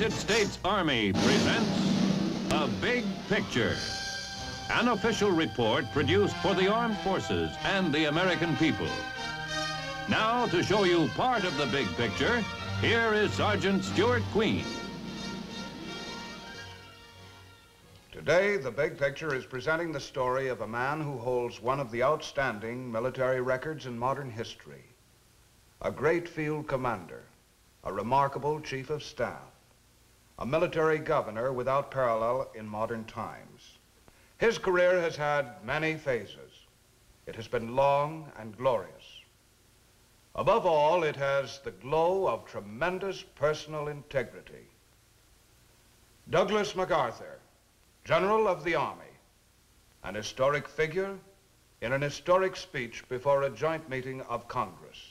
United States Army presents A Big Picture. An official report produced for the armed forces and the American people. Now, to show you part of the big picture, here is Sergeant Stuart Queen. Today, the big picture is presenting the story of a man who holds one of the outstanding military records in modern history. A great field commander, a remarkable chief of staff, a military governor without parallel in modern times. His career has had many phases. It has been long and glorious. Above all, it has the glow of tremendous personal integrity. Douglas MacArthur, General of the Army, an historic figure in an historic speech before a joint meeting of Congress.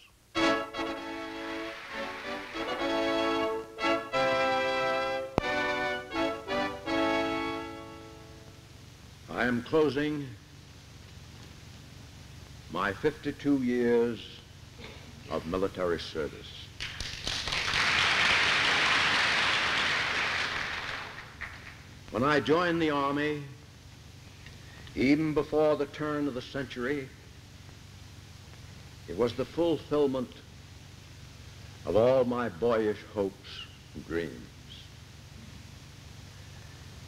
Am closing my 52 years of military service. When I joined the Army, even before the turn of the century, it was the fulfillment of all my boyish hopes and dreams.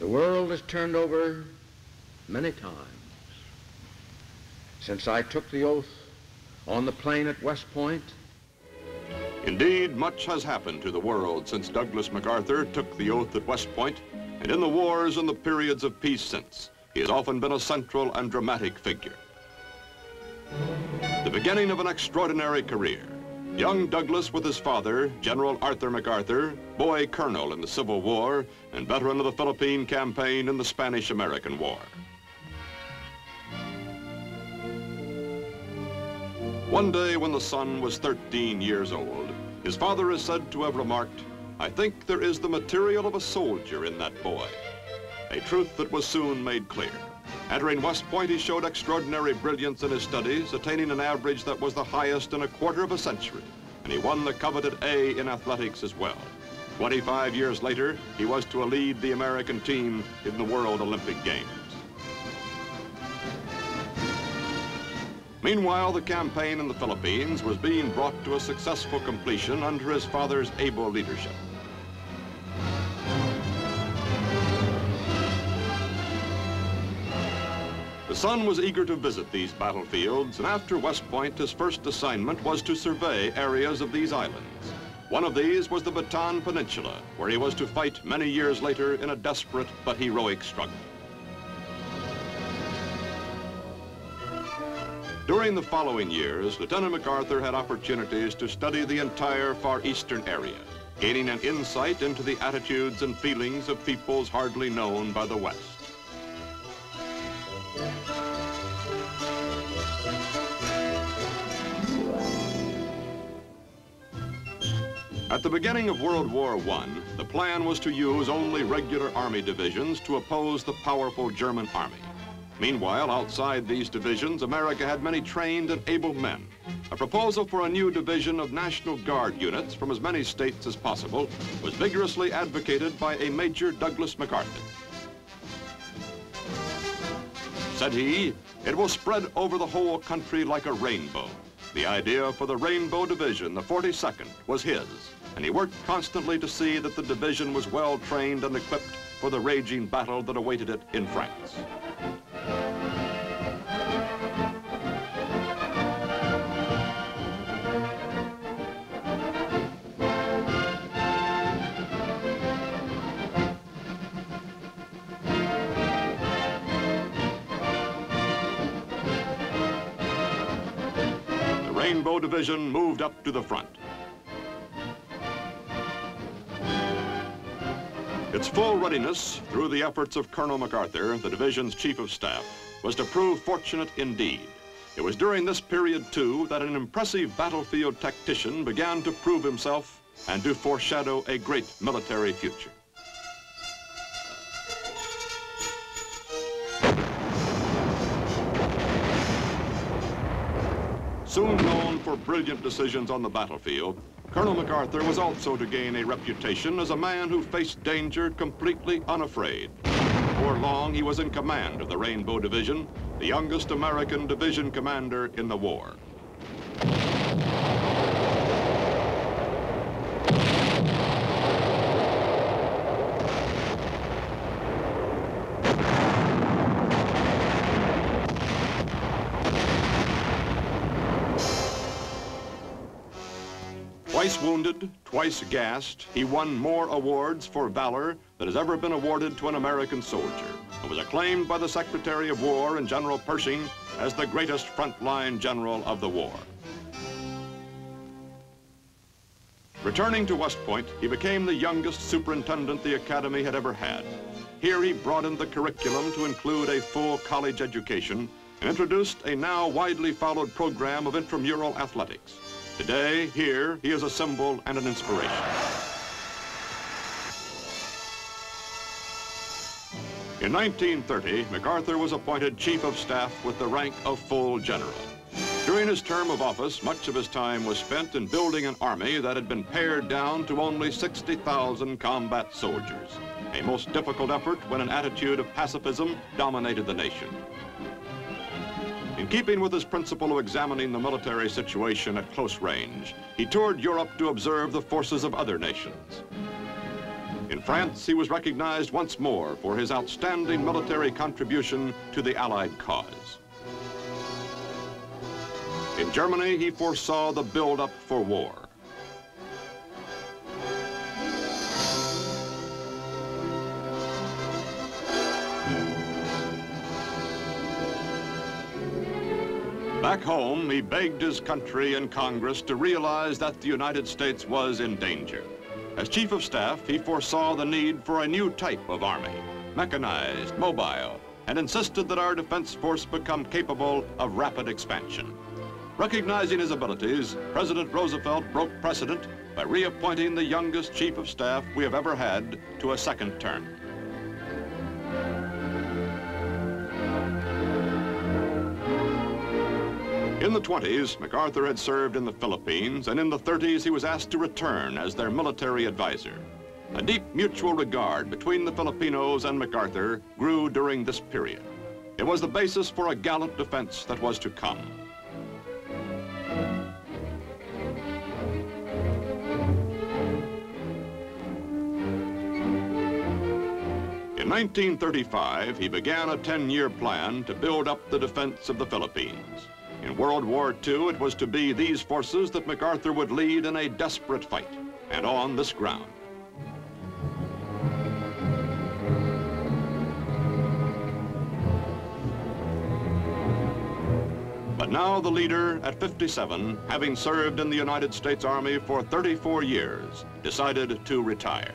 The world has turned over many times since I took the oath on the plain at West Point. Indeed, much has happened to the world since Douglas MacArthur took the oath at West Point, and in the wars and the periods of peace since, he has often been a central and dramatic figure. The beginning of an extraordinary career. Young Douglas with his father, General Arthur MacArthur, boy colonel in the Civil War and veteran of the Philippine campaign in the Spanish-American War. One day when the son was 13 years old, his father is said to have remarked, I think there is the material of a soldier in that boy. A truth that was soon made clear. Entering West Point, he showed extraordinary brilliance in his studies, attaining an average that was the highest in a quarter of a century. And he won the coveted A in athletics as well. 25 years later, he was to lead the American team in the World Olympic Games. Meanwhile, the campaign in the Philippines was being brought to a successful completion under his father's able leadership. The son was eager to visit these battlefields, and after West Point, his first assignment was to survey areas of these islands. One of these was the Bataan Peninsula, where he was to fight many years later in a desperate but heroic struggle. During the following years, Lieutenant MacArthur had opportunities to study the entire Far Eastern area, gaining an insight into the attitudes and feelings of peoples hardly known by the West. At the beginning of World War I, the plan was to use only regular Army divisions to oppose the powerful German Army. Meanwhile, outside these divisions, America had many trained and able men. A proposal for a new division of National Guard units from as many states as possible was vigorously advocated by a Major Douglas MacArthur. Said he, it will spread over the whole country like a rainbow. The idea for the Rainbow Division, the 42nd, was his, and he worked constantly to see that the division was well trained and equipped for the raging battle that awaited it in France. Rainbow Division moved up to the front. Its full readiness, through the efforts of Colonel MacArthur, the division's chief of staff, was to prove fortunate indeed. It was during this period, too, that an impressive battlefield tactician began to prove himself and to foreshadow a great military future. Soon known for brilliant decisions on the battlefield, Colonel MacArthur was also to gain a reputation as a man who faced danger completely unafraid. Before long, he was in command of the Rainbow Division, the youngest American division commander in the war. Twice wounded, twice gassed, he won more awards for valor than has ever been awarded to an American soldier and was acclaimed by the Secretary of War and General Pershing as the greatest frontline general of the war. Returning to West Point, he became the youngest superintendent the Academy had ever had. Here he broadened the curriculum to include a full college education and introduced a now widely followed program of intramural athletics. Today, here, he is a symbol and an inspiration. In 1930, MacArthur was appointed Chief of Staff with the rank of full general. During his term of office, much of his time was spent in building an army that had been pared down to only 60,000 combat soldiers, a most difficult effort when an attitude of pacifism dominated the nation. In keeping with his principle of examining the military situation at close range, he toured Europe to observe the forces of other nations. In France, he was recognized once more for his outstanding military contribution to the Allied cause. In Germany, he foresaw the build-up for war. Back home, he begged his country and Congress to realize that the United States was in danger. As Chief of Staff, he foresaw the need for a new type of Army, mechanized, mobile, and insisted that our defense force become capable of rapid expansion. Recognizing his abilities, President Roosevelt broke precedent by reappointing the youngest Chief of Staff we have ever had to a second term. In the 20s, MacArthur had served in the Philippines, and in the 30s he was asked to return as their military advisor. A deep mutual regard between the Filipinos and MacArthur grew during this period. It was the basis for a gallant defense that was to come. In 1935, he began a 10-year plan to build up the defense of the Philippines. In World War II, it was to be these forces that MacArthur would lead in a desperate fight, and on this ground. But now the leader, at 57, having served in the United States Army for 34 years, decided to retire.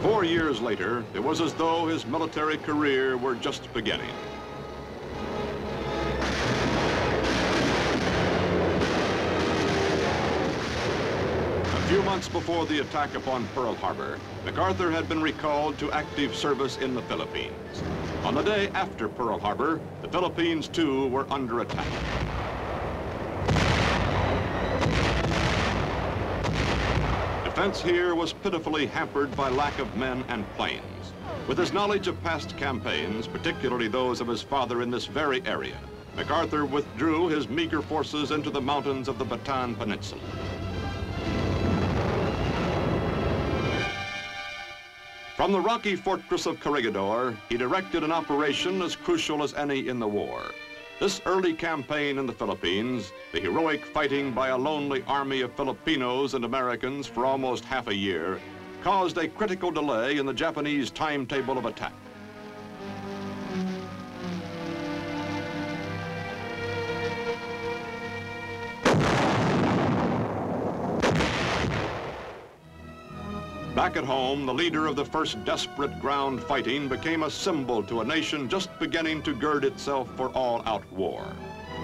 Four years later, it was as though his military career were just beginning. Months before the attack upon Pearl Harbor, MacArthur had been recalled to active service in the Philippines. On the day after Pearl Harbor, the Philippines too were under attack. Defense here was pitifully hampered by lack of men and planes. With his knowledge of past campaigns, particularly those of his father in this very area, MacArthur withdrew his meager forces into the mountains of the Bataan Peninsula. From the rocky fortress of Corregidor, he directed an operation as crucial as any in the war. This early campaign in the Philippines, the heroic fighting by a lonely army of Filipinos and Americans for almost half a year, caused a critical delay in the Japanese timetable of attack. Back at home, the leader of the first desperate ground fighting became a symbol to a nation just beginning to gird itself for all-out war.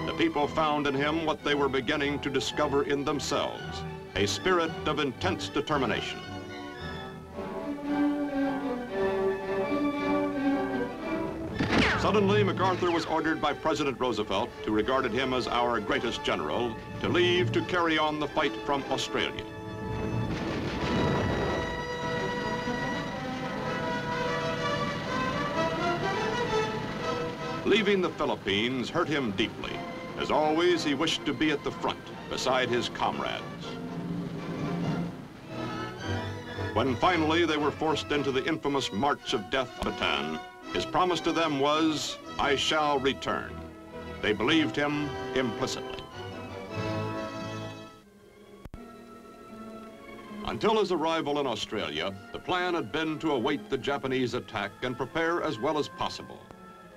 The people found in him what they were beginning to discover in themselves, a spirit of intense determination. Suddenly, MacArthur was ordered by President Roosevelt, who regarded him as our greatest general, to leave to carry on the fight from Australia. Leaving the Philippines hurt him deeply. As always, he wished to be at the front, beside his comrades. When finally they were forced into the infamous March of Death of Bataan, his promise to them was, I shall return. They believed him implicitly. Until his arrival in Australia, the plan had been to await the Japanese attack and prepare as well as possible.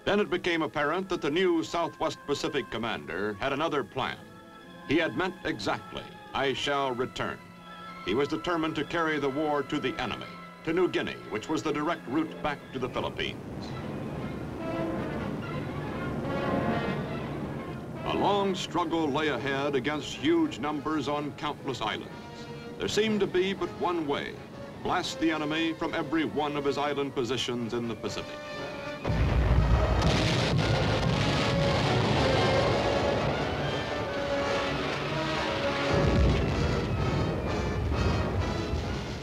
Then it became apparent that the new Southwest Pacific commander had another plan. He had meant exactly, I shall return. He was determined to carry the war to the enemy, to New Guinea, which was the direct route back to the Philippines. A long struggle lay ahead against huge numbers on countless islands. There seemed to be but one way, blast the enemy from every one of his island positions in the Pacific.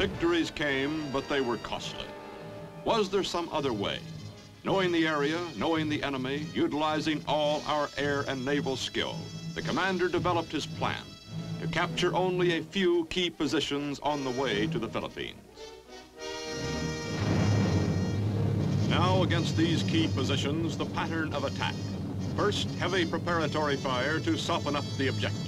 Victories came, but they were costly. Was there some other way? Knowing the area, knowing the enemy, utilizing all our air and naval skill, the commander developed his plan to capture only a few key positions on the way to the Philippines. Now against these key positions, the pattern of attack. First, heavy preparatory fire to soften up the objective.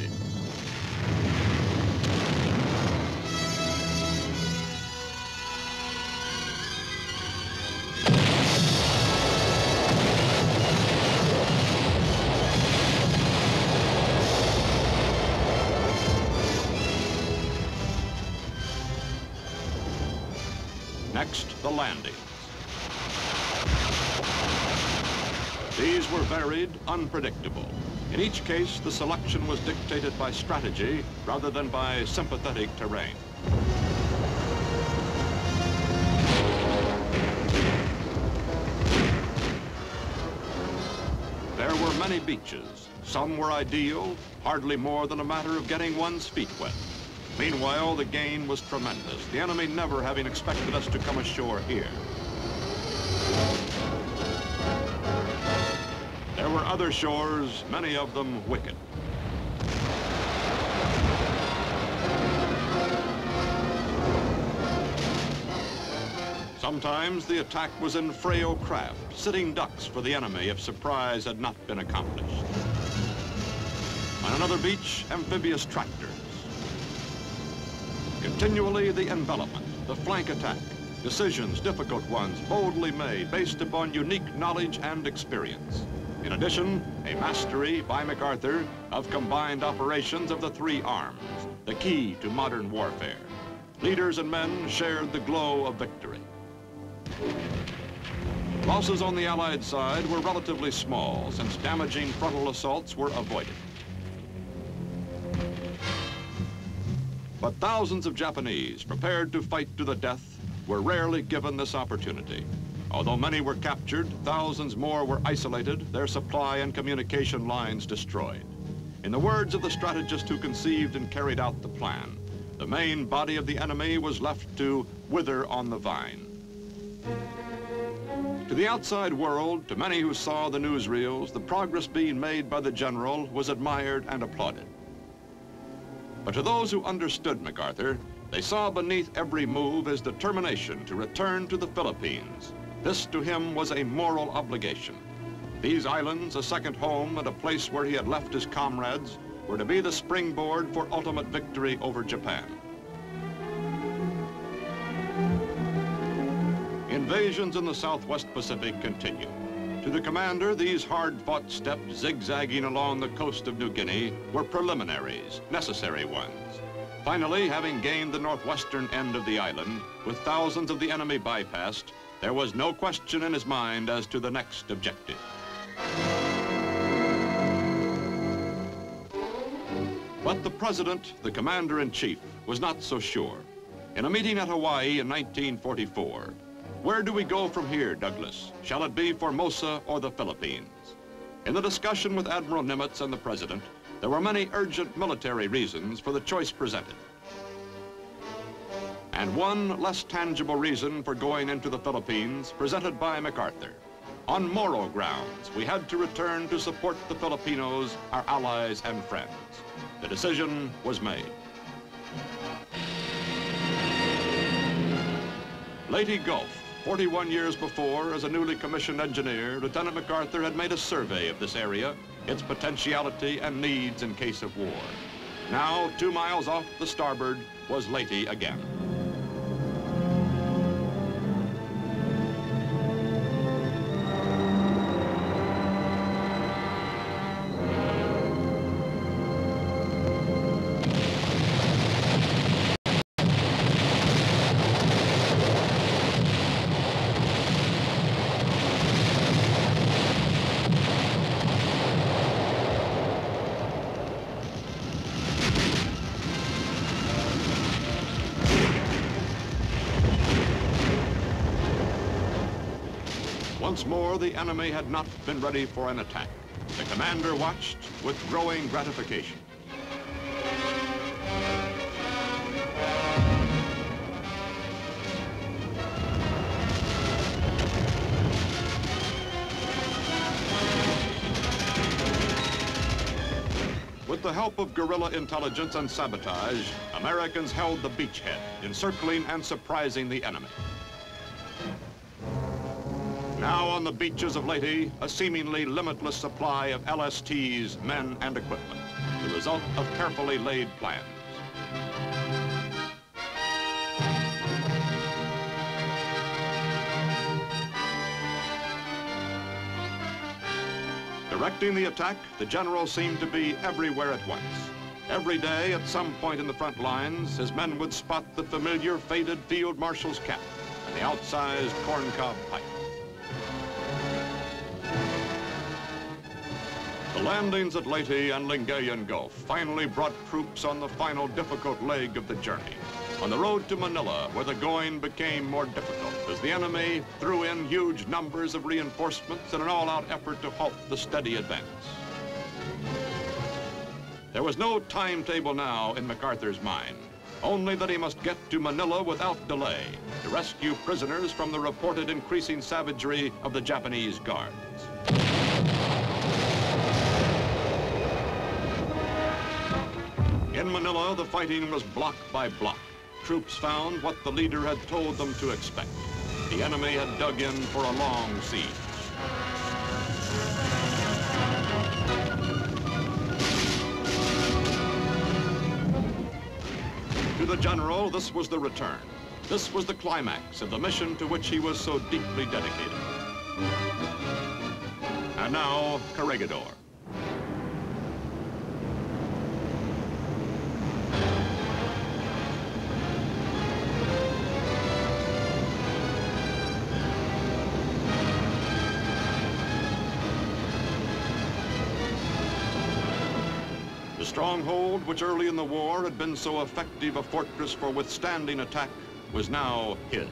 Landings. These were varied, unpredictable. In each case, the selection was dictated by strategy rather than by sympathetic terrain. There were many beaches. Some were ideal, hardly more than a matter of getting one's feet wet. Meanwhile, the gain was tremendous, the enemy never having expected us to come ashore here. There were other shores, many of them wicked. Sometimes the attack was in frail craft, sitting ducks for the enemy if surprise had not been accomplished. On another beach, amphibious tractors. Continually the envelopment, the flank attack, decisions, difficult ones, boldly made, based upon unique knowledge and experience. In addition, a mastery by MacArthur of combined operations of the three arms, the key to modern warfare. Leaders and men shared the glow of victory. Losses on the Allied side were relatively small since damaging frontal assaults were avoided. But thousands of Japanese prepared to fight to the death were rarely given this opportunity. Although many were captured, thousands more were isolated, their supply and communication lines destroyed. In the words of the strategist who conceived and carried out the plan, the main body of the enemy was left to wither on the vine. To the outside world, to many who saw the newsreels, the progress being made by the general was admired and applauded. But to those who understood MacArthur, they saw beneath every move his determination to return to the Philippines. This to him was a moral obligation. These islands, a second home and a place where he had left his comrades, were to be the springboard for ultimate victory over Japan. Invasions in the Southwest Pacific continue. To the commander, these hard-fought steps zigzagging along the coast of New Guinea were preliminaries, necessary ones. Finally, having gained the northwestern end of the island, with thousands of the enemy bypassed, there was no question in his mind as to the next objective. But the president, the commander-in-chief, was not so sure. In a meeting at Hawaii in 1944, Where do we go from here, Douglas? Shall it be Formosa or the Philippines? In the discussion with Admiral Nimitz and the President, there were many urgent military reasons for the choice presented. And one less tangible reason for going into the Philippines presented by MacArthur. On moral grounds, we had to return to support the Filipinos, our allies and friends. The decision was made. Leyte Gulf, 41 years before, as a newly commissioned engineer, Lieutenant MacArthur had made a survey of this area, its potentiality and needs in case of war. Now, two miles off the starboard, was Leyte again. Once more, the enemy had not been ready for an attack. The commander watched with growing gratification. With the help of guerrilla intelligence and sabotage, Americans held the beachhead, encircling and surprising the enemy. Now on the beaches of Leyte, a seemingly limitless supply of LSTs, men and equipment, the result of carefully laid plans. Directing the attack, the general seemed to be everywhere at once. Every day, at some point in the front lines, his men would spot the familiar faded field marshal's cap and the outsized corncob pipe. Landings at Leyte and Lingayen Gulf finally brought troops on the final difficult leg of the journey. On the road to Manila, where the going became more difficult as the enemy threw in huge numbers of reinforcements in an all-out effort to halt the steady advance. There was no timetable now in MacArthur's mind, only that he must get to Manila without delay to rescue prisoners from the reported increasing savagery of the Japanese guards. In Manila, the fighting was block by block. Troops found what the leader had told them to expect. The enemy had dug in for a long siege. To the general, this was the return. This was the climax of the mission to which he was so deeply dedicated. And now, Corregidor. Which early in the war had been so effective a fortress for withstanding attack, was now his.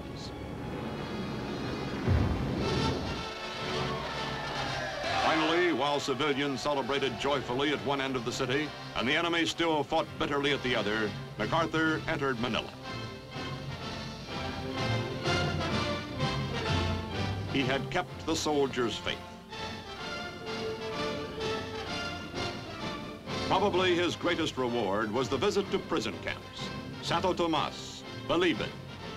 Finally, while civilians celebrated joyfully at one end of the city and the enemy still fought bitterly at the other, MacArthur entered Manila. He had kept the soldiers' faith. Probably his greatest reward was the visit to prison camps. Santo Tomas, Bilibid,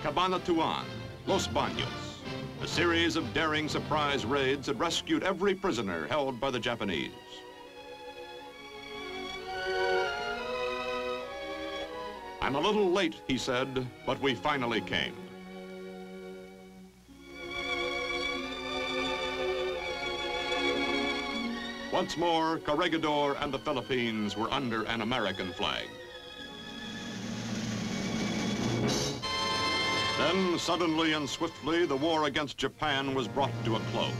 Cabanatuan, Los Baños. A series of daring surprise raids had rescued every prisoner held by the Japanese. I'm a little late, he said, but we finally came. Once more, Corregidor and the Philippines were under an American flag. Then, suddenly and swiftly, the war against Japan was brought to a close.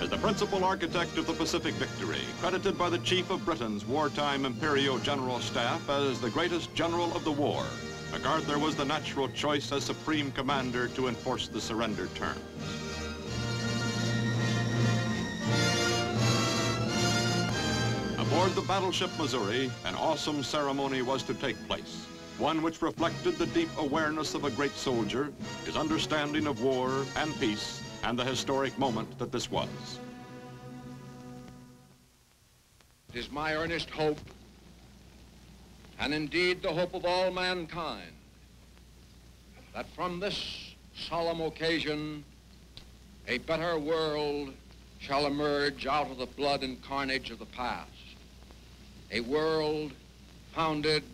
As the principal architect of the Pacific victory, credited by the chief of Britain's wartime Imperial General Staff as the greatest general of the war, MacArthur was the natural choice as supreme commander to enforce the surrender terms. Aboard the battleship Missouri, an awesome ceremony was to take place, one which reflected the deep awareness of a great soldier, his understanding of war and peace, and the historic moment that this was. It is my earnest hope, and indeed the hope of all mankind, that from this solemn occasion, a better world shall emerge out of the blood and carnage of the past. A world founded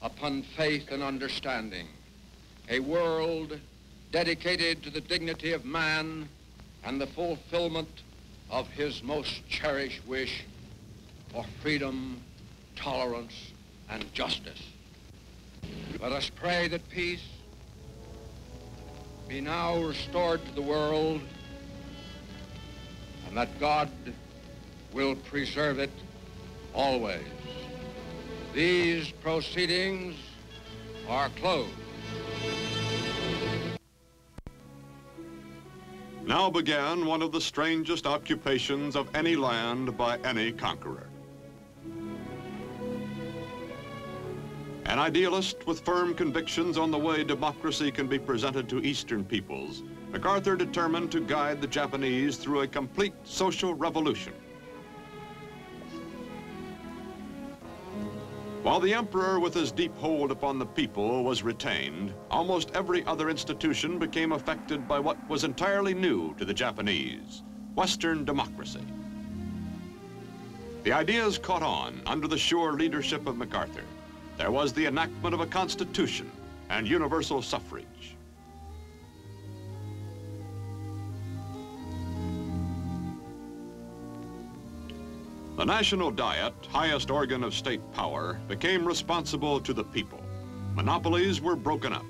upon faith and understanding. A world dedicated to the dignity of man and the fulfillment of his most cherished wish for freedom, tolerance, and justice. Let us pray that peace be now restored to the world and that God will preserve it always. These proceedings are closed. Now began one of the strangest occupations of any land by any conqueror. An idealist with firm convictions on the way democracy can be presented to Eastern peoples, MacArthur determined to guide the Japanese through a complete social revolution. While the emperor with his deep hold upon the people was retained, almost every other institution became affected by what was entirely new to the Japanese, Western democracy. The ideas caught on under the sure leadership of MacArthur. There was the enactment of a constitution and universal suffrage. The National Diet, highest organ of state power, became responsible to the people. Monopolies were broken up.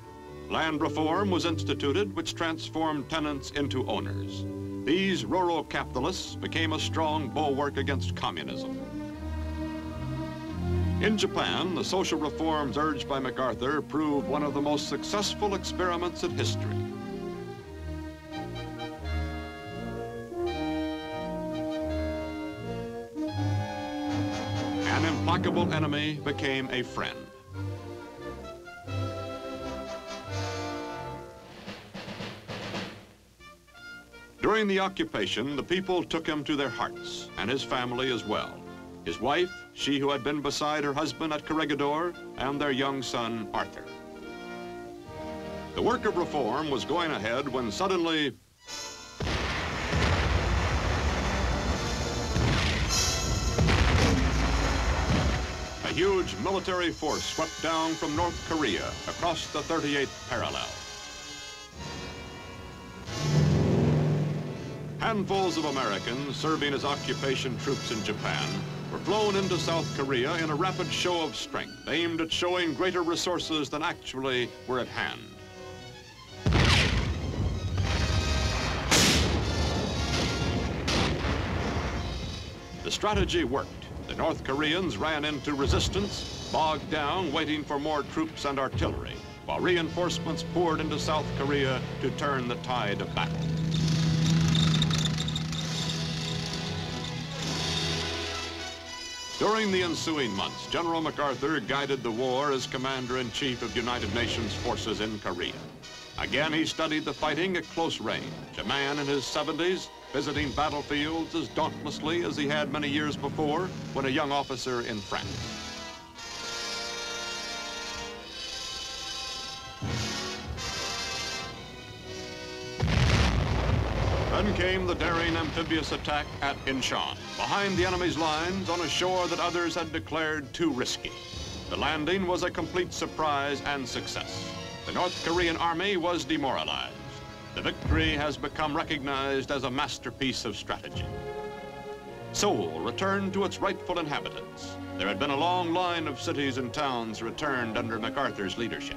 Land reform was instituted, which transformed tenants into owners. These rural capitalists became a strong bulwark against communism. In Japan, the social reforms urged by MacArthur proved one of the most successful experiments in history. Implacable enemy became a friend. During the occupation, the people took him to their hearts, and his family as well. His wife, she who had been beside her husband at Corregidor, and their young son, Arthur. The work of reform was going ahead when suddenly huge military force swept down from North Korea across the 38th parallel. Handfuls of Americans serving as occupation troops in Japan were flown into South Korea in a rapid show of strength aimed at showing greater resources than actually were at hand. The strategy worked. The North Koreans ran into resistance, bogged down, waiting for more troops and artillery, while reinforcements poured into South Korea to turn the tide of battle. During the ensuing months, General MacArthur guided the war as Commander-in-Chief of United Nations forces in Korea. Again, he studied the fighting at close range, a man in his 70s, visiting battlefields as dauntlessly as he had many years before when a young officer in France. Then came the daring amphibious attack at Incheon, behind the enemy's lines on a shore that others had declared too risky. The landing was a complete surprise and success. The North Korean army was demoralized. The victory has become recognized as a masterpiece of strategy. Seoul returned to its rightful inhabitants. There had been a long line of cities and towns returned under MacArthur's leadership.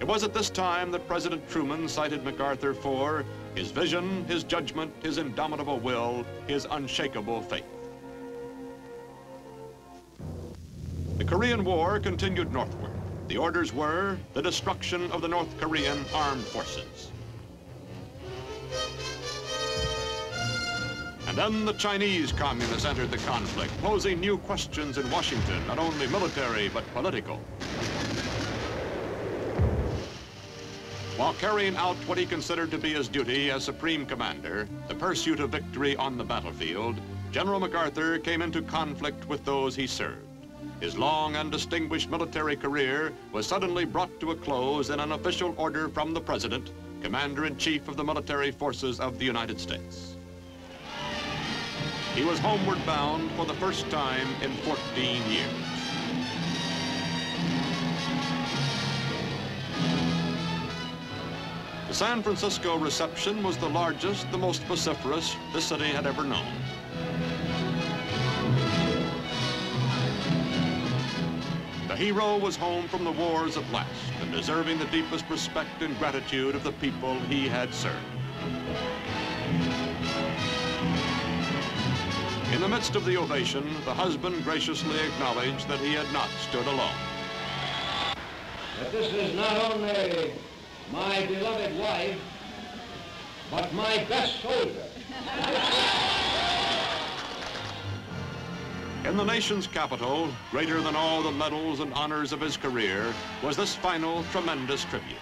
It was at this time that President Truman cited MacArthur for his vision, his judgment, his indomitable will, his unshakable faith. The Korean War continued northward. The orders were the destruction of the North Korean armed forces. And then the Chinese communists entered the conflict, posing new questions in Washington, not only military, but political. While carrying out what he considered to be his duty as Supreme Commander, the pursuit of victory on the battlefield, General MacArthur came into conflict with those he served. His long and distinguished military career was suddenly brought to a close in an official order from the President, Commander-in-Chief of the Military Forces of the United States. He was homeward bound for the first time in 14 years. The San Francisco reception was the largest, the most vociferous the city had ever known. The hero was home from the wars at last and deserving the deepest respect and gratitude of the people he had served. In the midst of the ovation, the husband graciously acknowledged that he had not stood alone. That this is not only my beloved wife, but my best soldier. In the nation's capital, greater than all the medals and honors of his career, was this final tremendous tribute.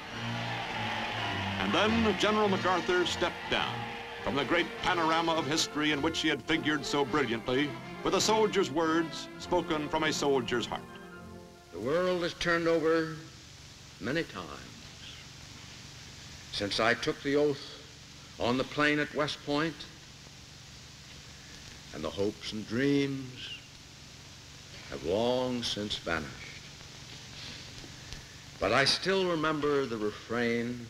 And then General MacArthur stepped down from the great panorama of history in which he had figured so brilliantly with a soldier's words spoken from a soldier's heart. The world has turned over many times since I took the oath on the plain at West Point, and the hopes and dreams have long since vanished. But I still remember the refrain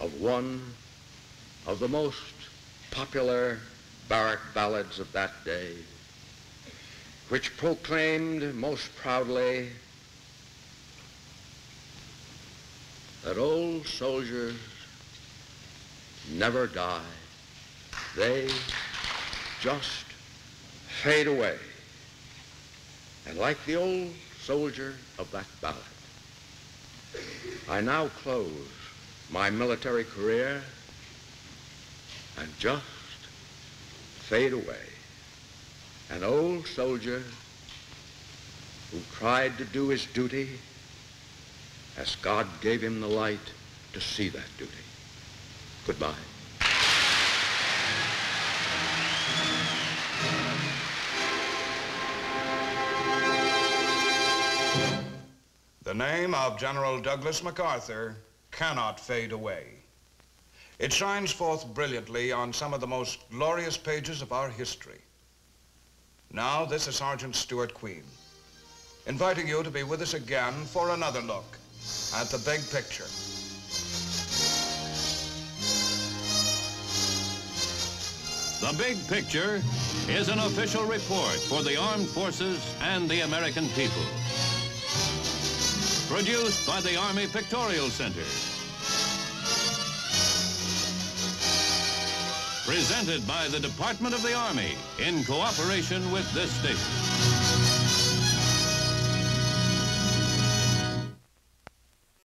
of one of the most popular barrack ballads of that day, which proclaimed most proudly that old soldiers never die. They just fade away. And like the old soldier of that ballad, I now close my military career and just fade away. An old soldier who tried to do his duty as God gave him the light to see that duty. Goodbye. The name of General Douglas MacArthur cannot fade away. It shines forth brilliantly on some of the most glorious pages of our history. Now, this is Sergeant Stuart Queen, inviting you to be with us again for another look at the big picture. The Big Picture is an official report for the armed forces and the American people. Produced by the Army Pictorial Center. Presented by the Department of the Army in cooperation with this station.